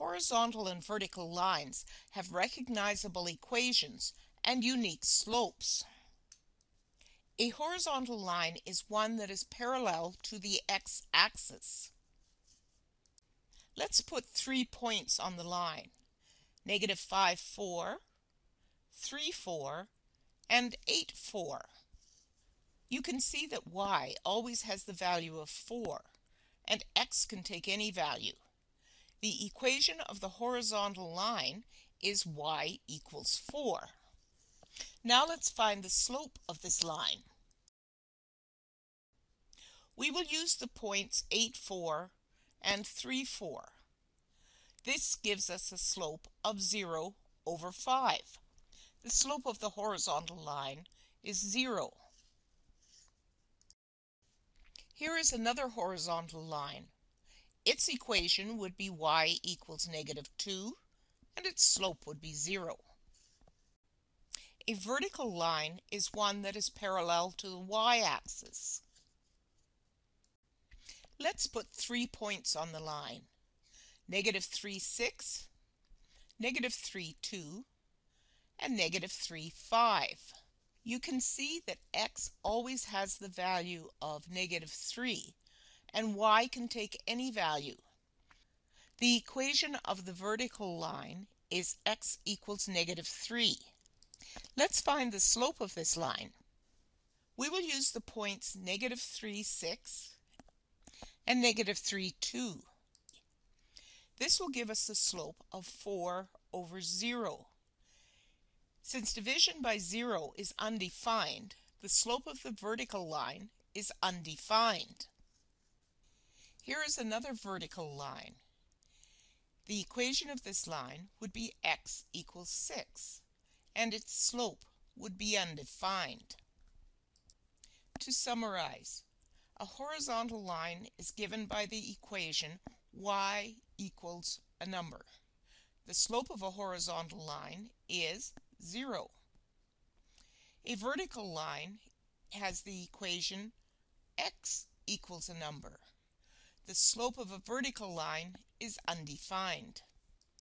Horizontal and vertical lines have recognizable equations and unique slopes. A horizontal line is one that is parallel to the x-axis. Let's put three points on the line. Negative 5, 4, 3, 4, and 8, 4. You can see that y always has the value of 4, and x can take any value. The equation of the horizontal line is y equals 4. Now let's find the slope of this line. We will use the points 8, 4 and 3, 4. This gives us a slope of 0 over 5. The slope of the horizontal line is 0. Here is another horizontal line. Its equation would be y equals negative 2, and its slope would be 0. A vertical line is one that is parallel to the y-axis. Let's put three points on the line. Negative 3, 6, negative 3, 2, and negative 3, 5. You can see that x always has the value of negative 3, and y can take any value. The equation of the vertical line is x equals negative 3. Let's find the slope of this line. We will use the points negative 3, 6 and negative 3, 2. This will give us a slope of 4 over 0. Since division by 0 is undefined, the slope of the vertical line is undefined. Here is another vertical line. The equation of this line would be x equals 6, and its slope would be undefined. To summarize, a horizontal line is given by the equation y equals a number. The slope of a horizontal line is 0. A vertical line has the equation x equals a number. The slope of a vertical line is undefined.